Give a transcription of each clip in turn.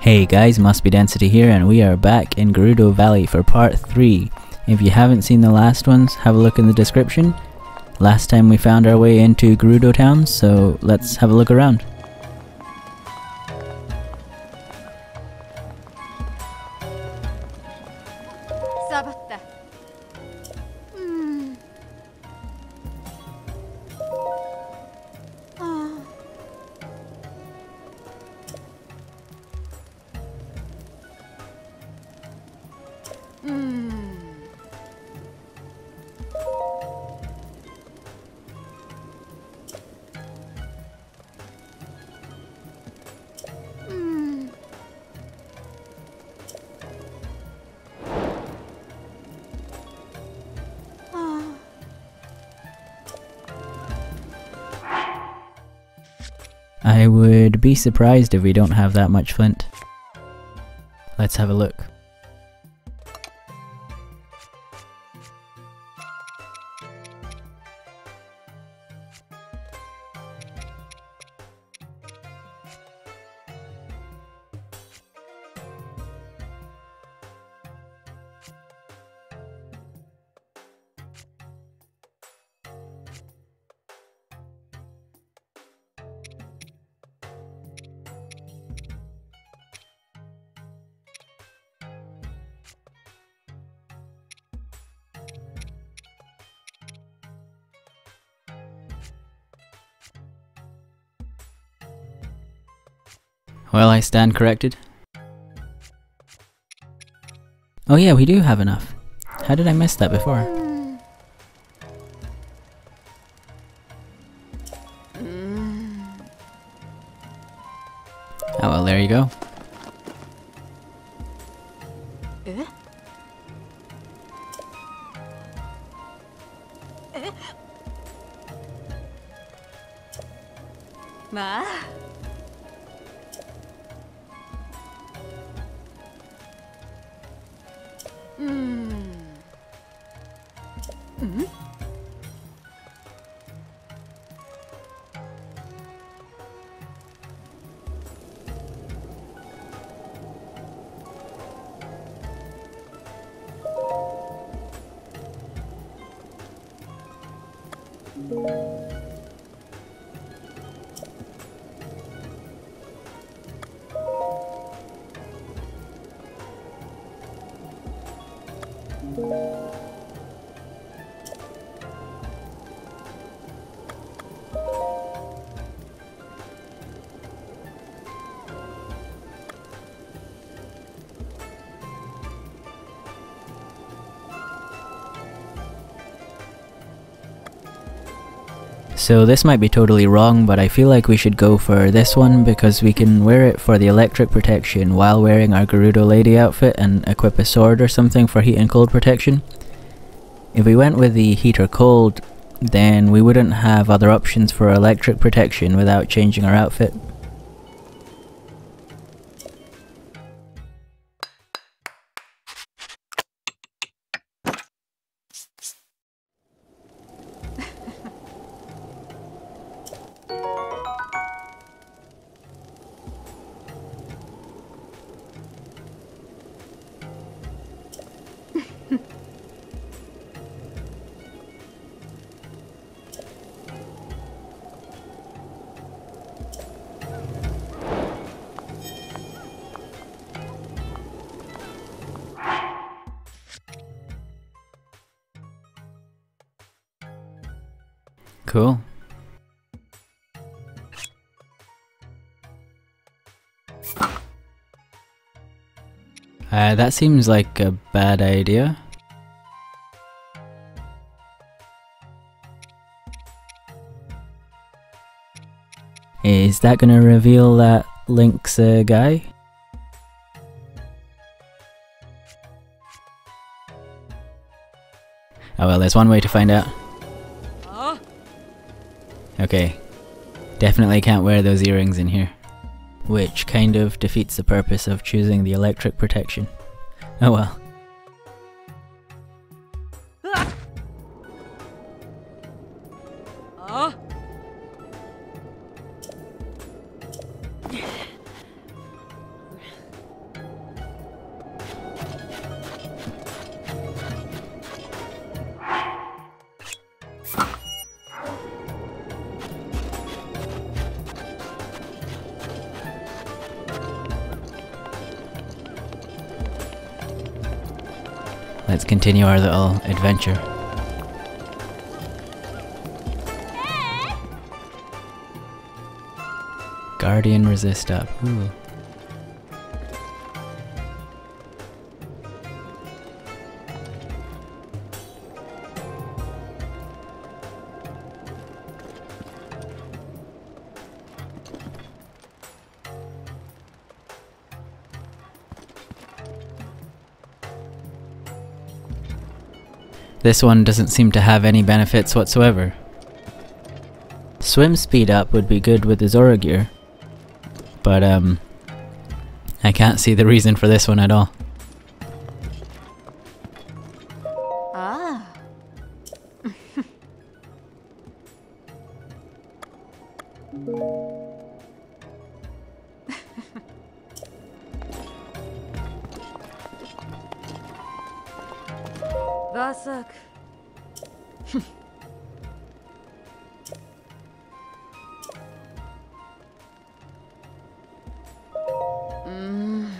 Hey guys, Must Be Density here and we are back in Gerudo Valley for part 3. If you haven't seen the last ones, have a look in the description. Last time we found our way into Gerudo Town, so let's have a look around. Be surprised if we don't have that much flint. Let's have a look. Well, I stand corrected. Oh yeah, we do have enough. How did I miss that before? Mm. Oh well, there you go. So this might be totally wrong, but I feel like we should go for this one because we can wear it for the electric protection while wearing our Gerudo Lady outfit and equip a sword or something for heat and cold protection. If we went with the heat or cold, then we wouldn't have other options for electric protection without changing our outfit. Cool. Uh, that seems like a bad idea. Is that gonna reveal that Link's a guy? Oh well, there's one way to find out. Okay. Definitely can't wear those earrings in here. Which kind of defeats the purpose of choosing the electric protection. Oh well. Let's continue our little adventure. Guardian resist up. Ooh. This one doesn't seem to have any benefits whatsoever. Swim speed up would be good with the Zora gear, but um, I can't see the reason for this one at all. Vasak. mm.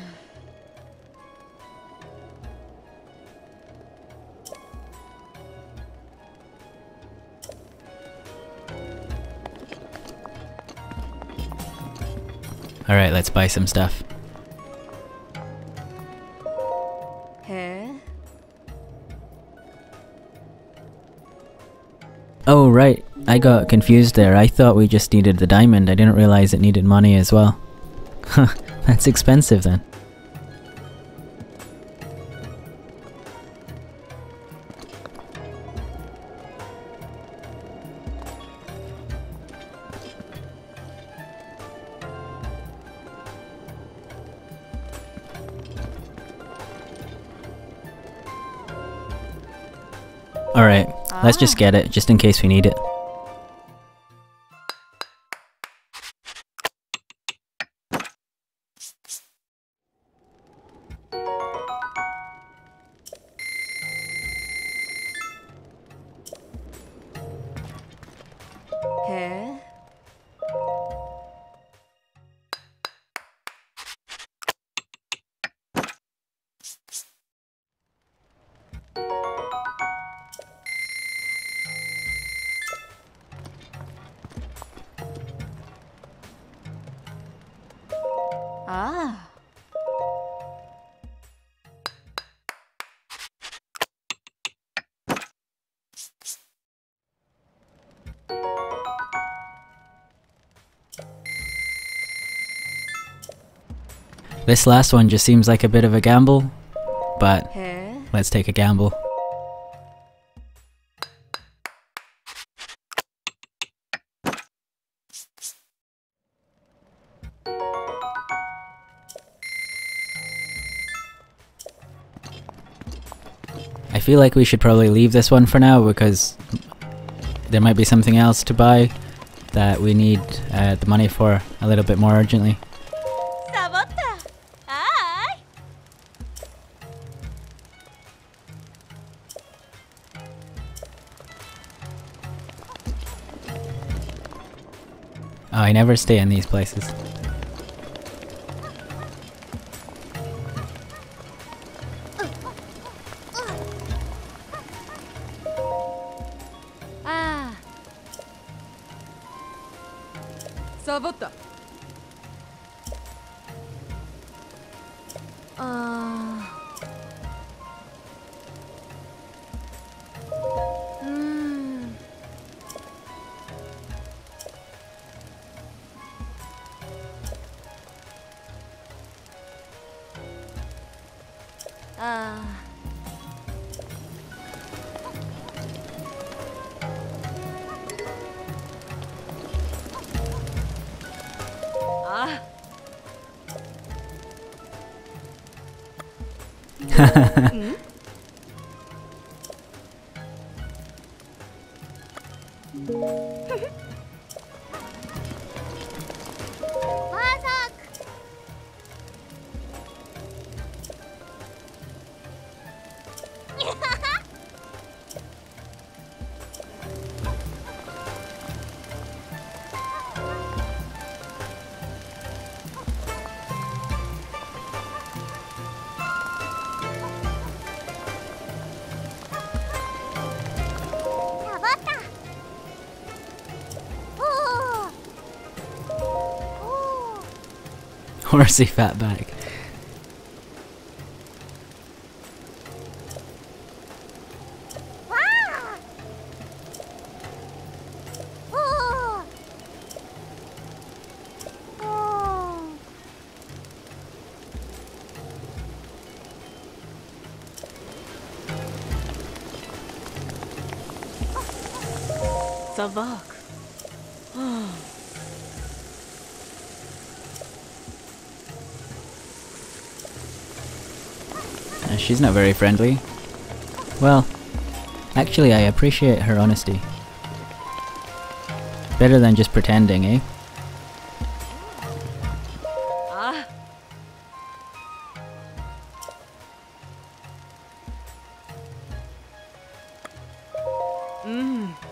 Alright, let's buy some stuff. I got confused there. I thought we just needed the diamond. I didn't realize it needed money as well. Huh, that's expensive then. Alright, let's just ah. get it, just in case we need it. This last one just seems like a bit of a gamble, but let's take a gamble. I feel like we should probably leave this one for now because there might be something else to buy that we need uh, the money for a little bit more urgently. Oh, I never stay in these places. Horsey fat Fatback. She's not very friendly. Well, actually I appreciate her honesty. Better than just pretending, eh? Mmm.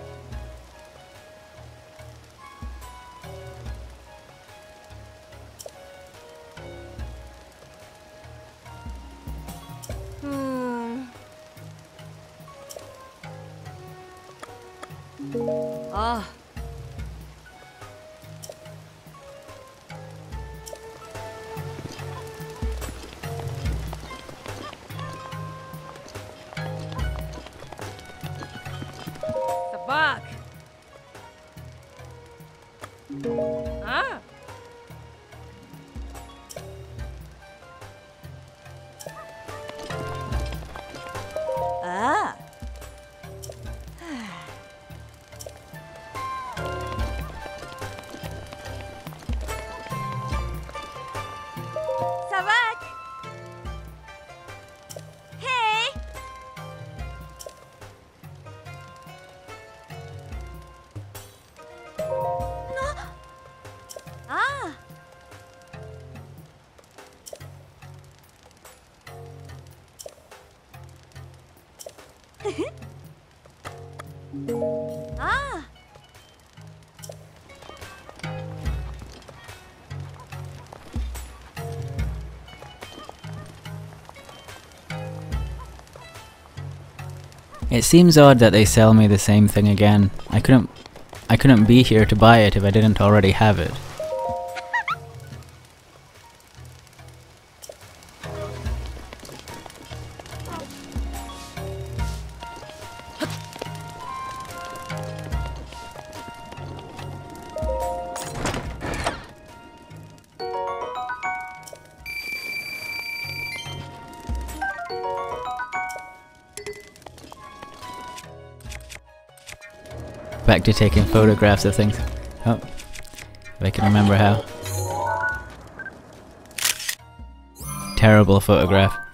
ah. It seems odd that they sell me the same thing again. I couldn't I couldn't be here to buy it if I didn't already have it. To taking photographs of things. Oh, if I can remember how. Terrible photograph.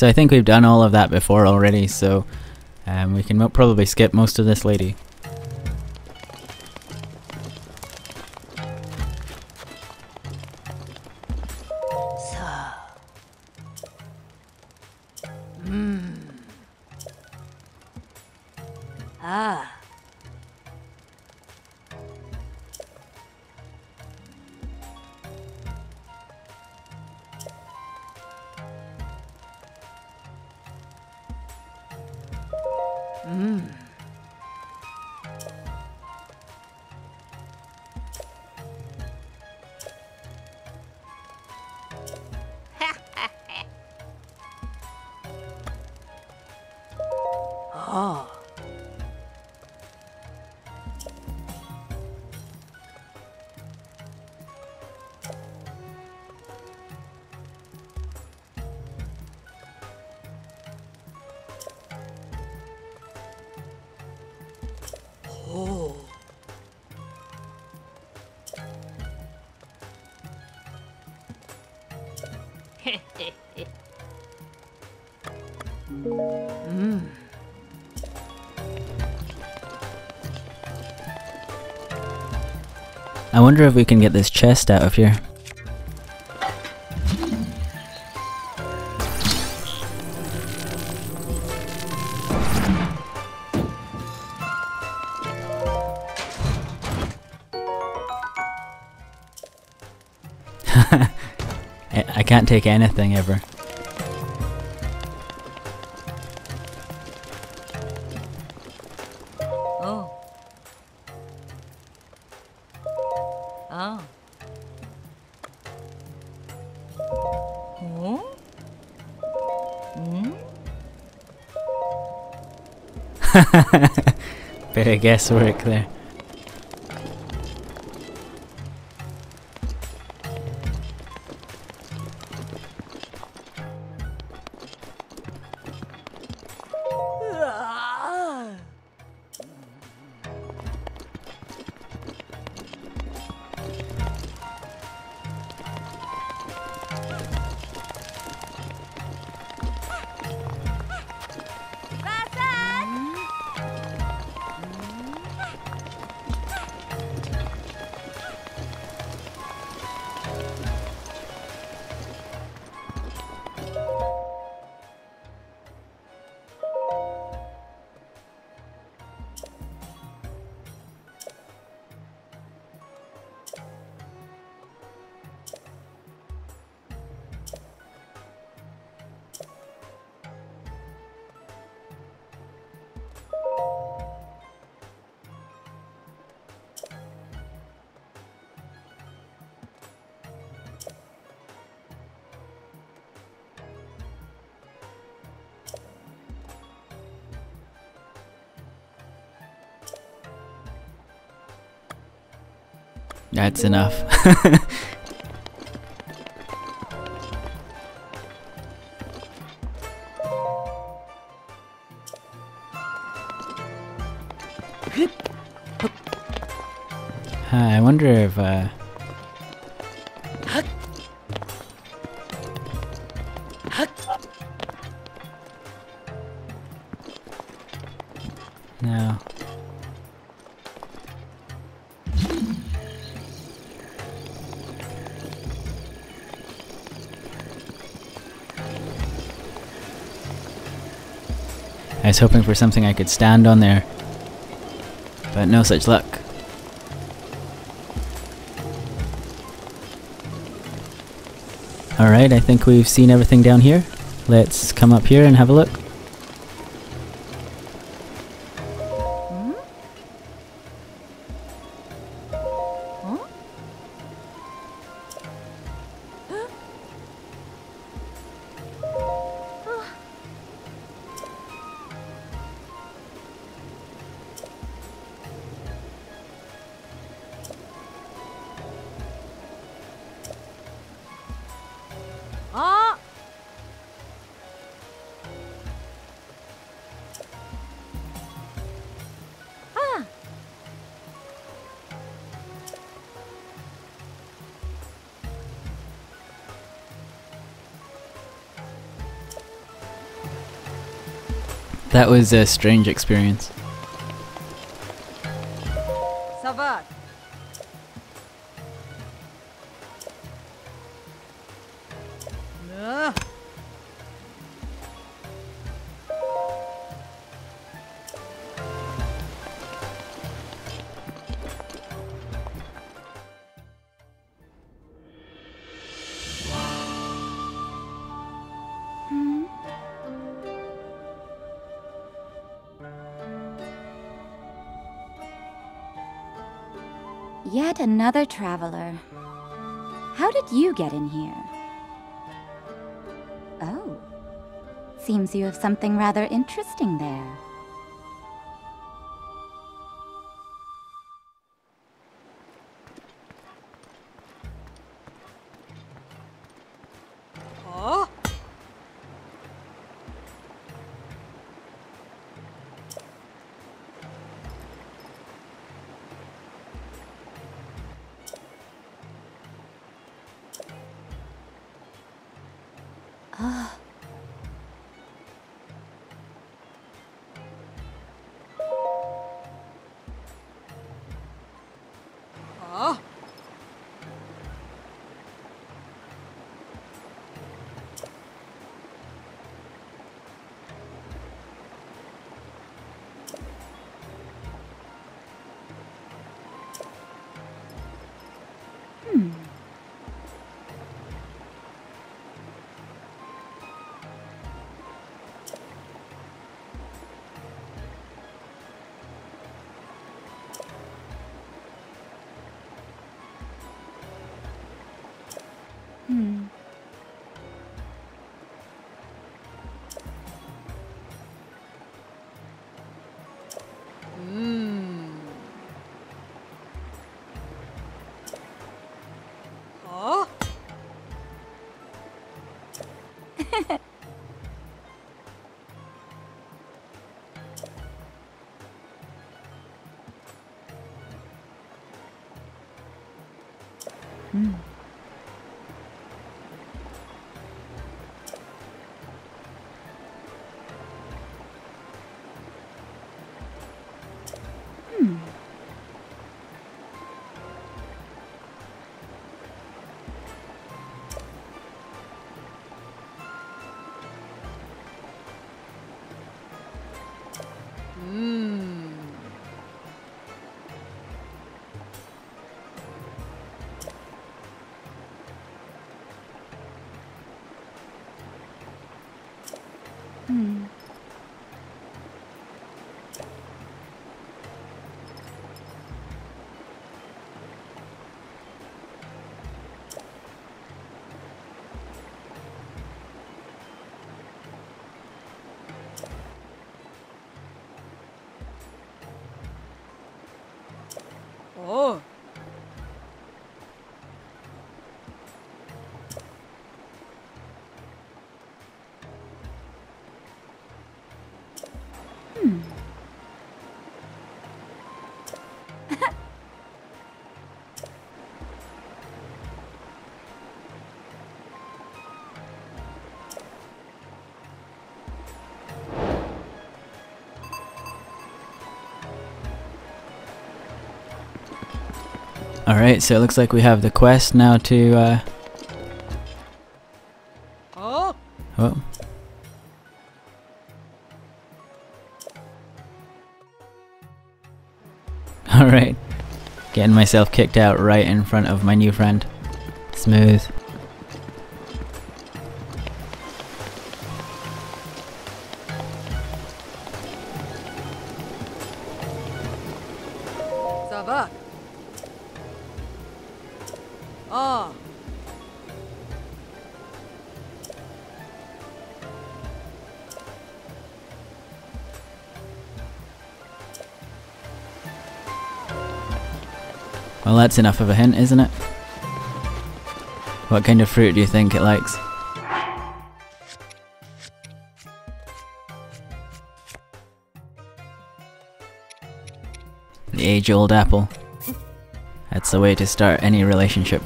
So I think we've done all of that before already, so um, we can probably skip most of this lady. Mm. I wonder if we can get this chest out of here. I, can't take anything ever. Bit of guesswork there. That's enough. I wonder if uh was hoping for something I could stand on there, but no such luck. Alright, I think we've seen everything down here. Let's come up here and have a look. That was a strange experience. Yet another traveler. How did you get in here? Oh. Seems you have something rather interesting there. Alright, so it looks like we have the quest now to, uh, Oh. oh. Alright. Getting myself kicked out right in front of my new friend. Smooth. Savat. Ah. Well, that's enough of a hint, isn't it? What kind of fruit do you think it likes? The age old apple. That's the way to start any relationship.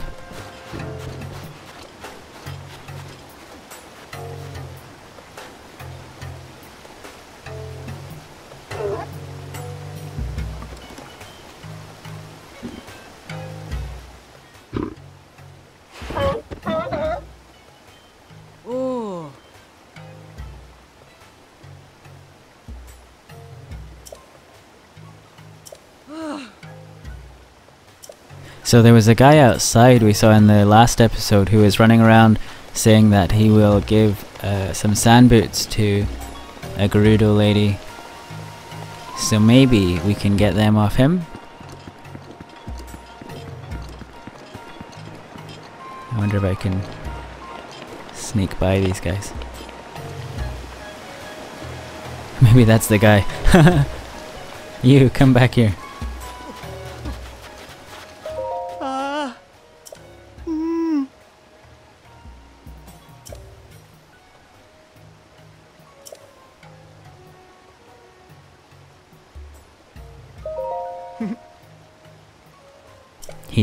So there was a guy outside we saw in the last episode who was running around saying that he will give uh, some sand boots to a Gerudo lady. So maybe we can get them off him? I wonder if I can sneak by these guys. Maybe that's the guy. you, come back here.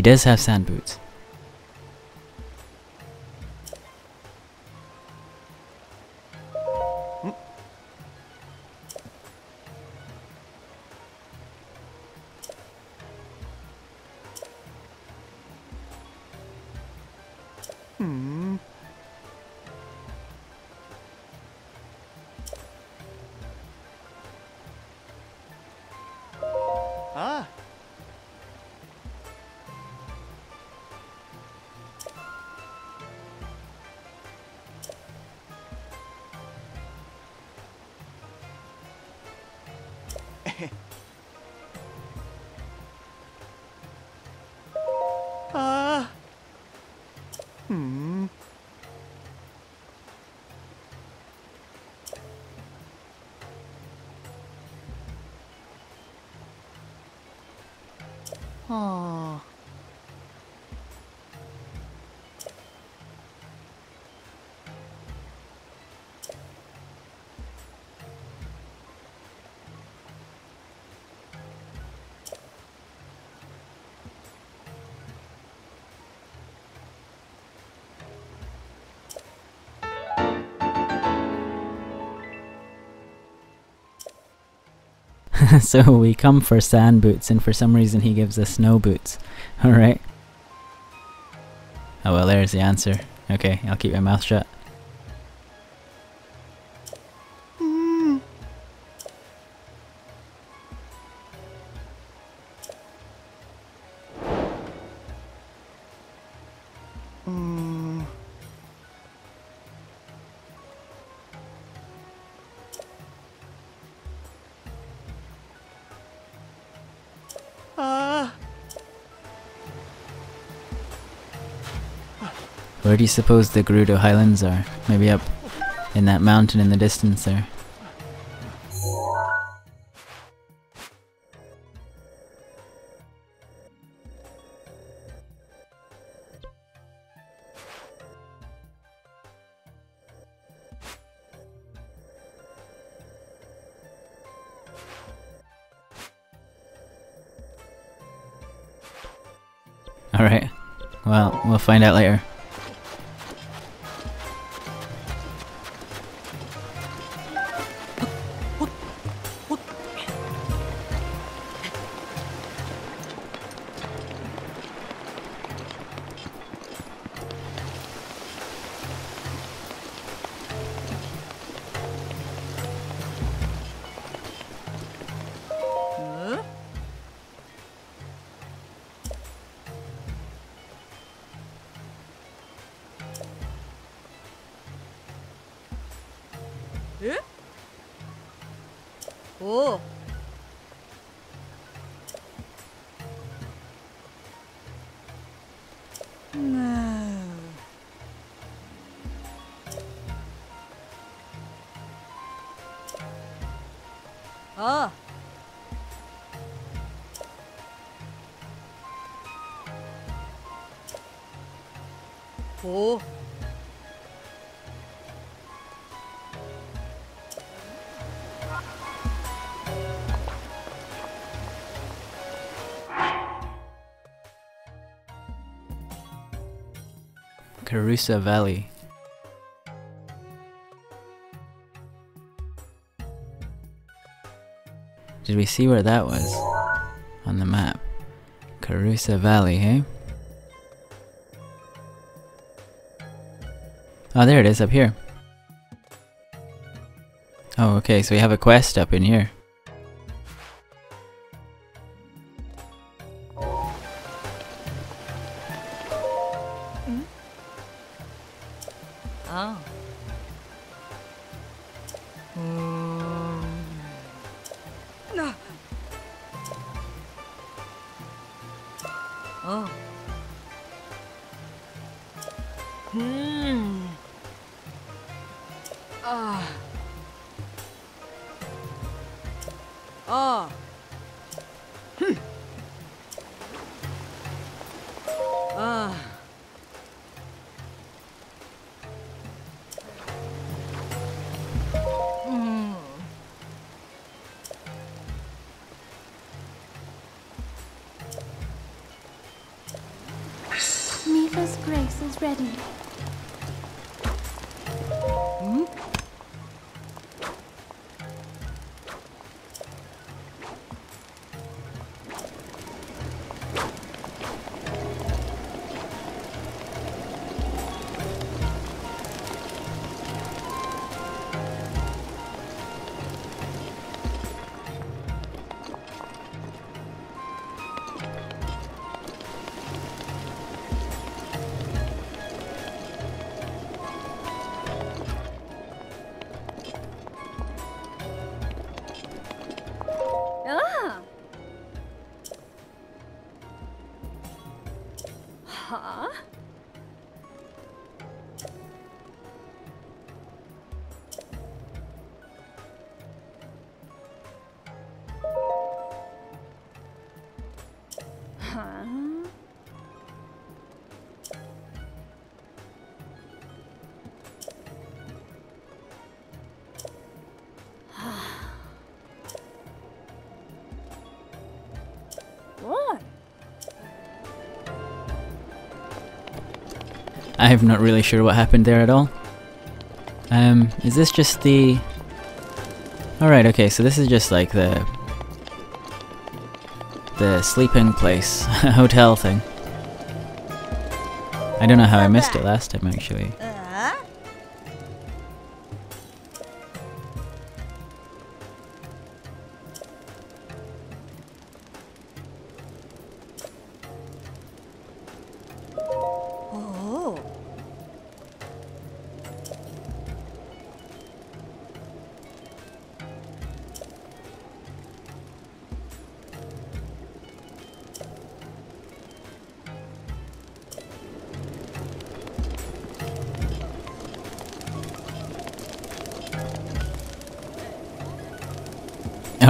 He does have sand boots. Ah. Hmm. Oh. so we come for sand boots, and for some reason he gives us snow boots. Alright. Oh well, there's the answer. Okay, I'll keep my mouth shut. Where do you suppose the Gerudo Highlands are? Maybe up in that mountain in the distance there. Alright. Well, we'll find out later. Oh. Karusa Valley. Did we see where that was? On the map. Karusa Valley, hey? Oh, there it is, up here. Oh, okay, so we have a quest up in here. Ah. Hmm. Nah. Oh. Hmm. Ah. Ah. Huh? I'm not really sure what happened there at all. Um, is this just the... Alright, okay, so this is just like the... The sleeping place, hotel thing. I don't know how I missed it last time, actually. Uh,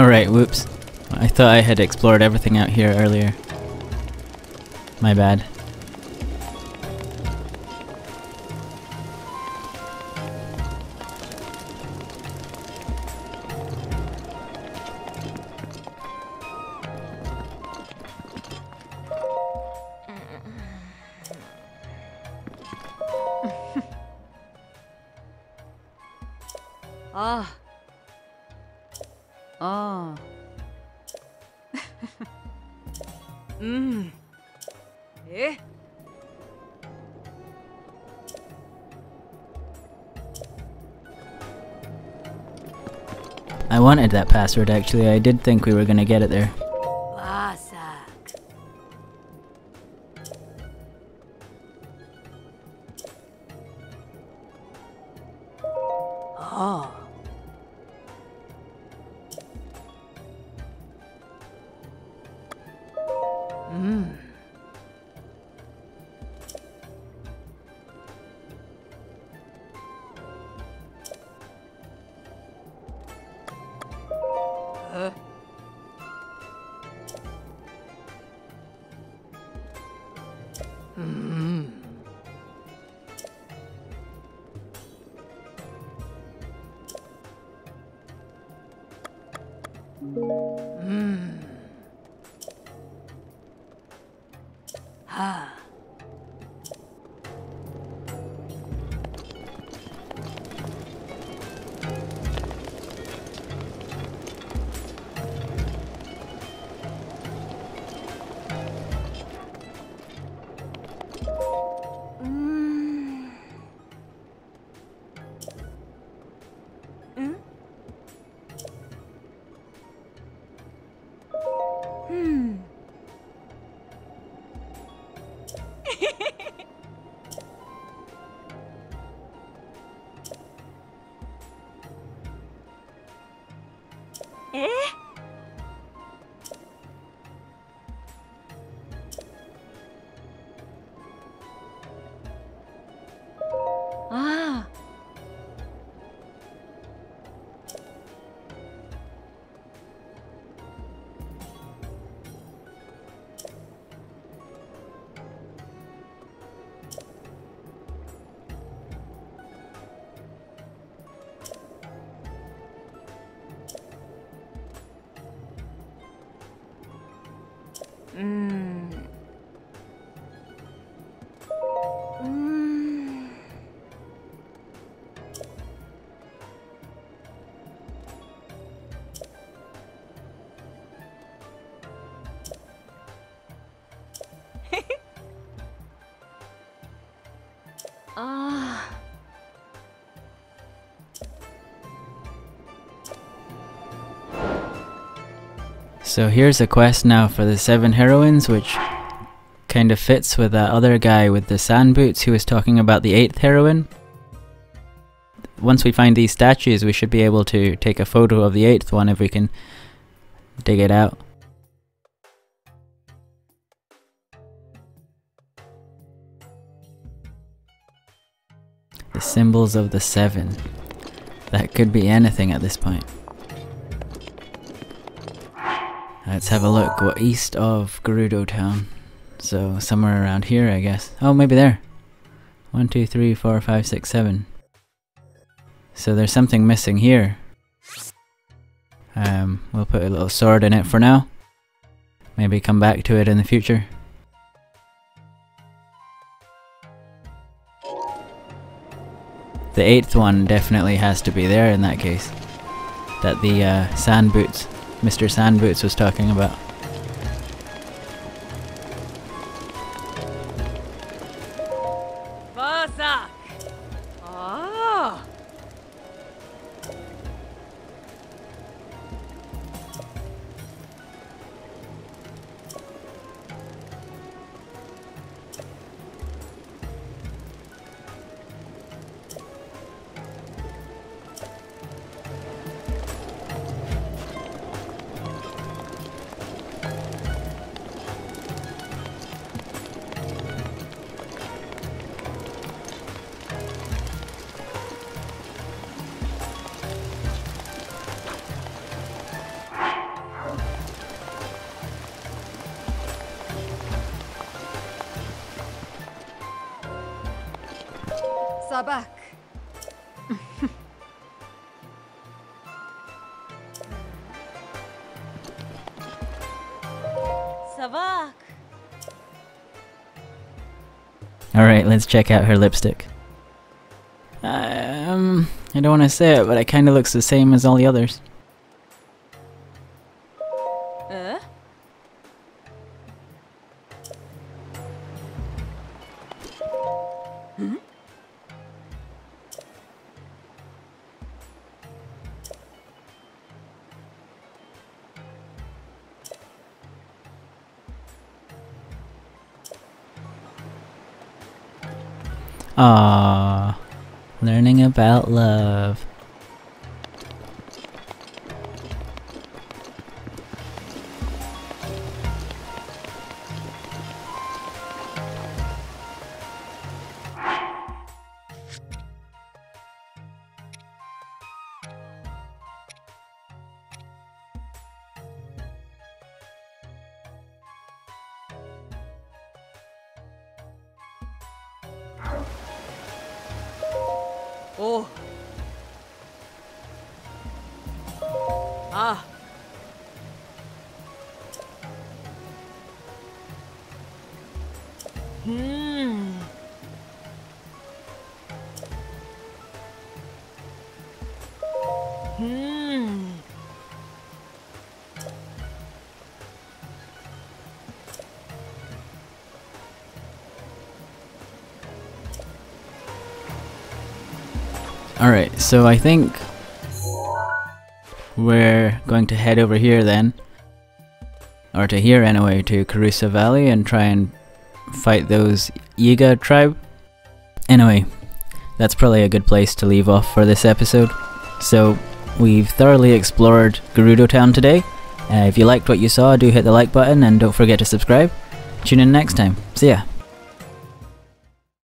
Alright, whoops. I thought I had explored everything out here earlier. My bad. That password actually, I did think we were gonna get it there. So here's a quest now for the seven heroines, which kind of fits with that other guy with the sand boots who was talking about the eighth heroine. Once we find these statues, we should be able to take a photo of the eighth one if we can dig it out. The symbols of the seven. That could be anything at this point. Let's have a look. East of Gerudo Town? So somewhere around here, I guess. Oh, maybe there. One, two, three, four, five, six, seven. So there's something missing here. Um, we'll put a little sword in it for now. Maybe come back to it in the future. The eighth one definitely has to be there in that case. That the uh, sand boots, Mr. Sandboots was talking about. Sav'aaq. Sav'aaq. Alright, let's check out her lipstick. Um, I don't want to say it, but it kind of looks the same as all the others. Oh. Ah. Hmm. Alright, so I think we're going to head over here then. Or to here anyway, to Karusa Valley and try and fight those Yiga tribe. Anyway, that's probably a good place to leave off for this episode. So, we've thoroughly explored Gerudo Town today. Uh, if you liked what you saw, do hit the like button and don't forget to subscribe. Tune in next time. See ya.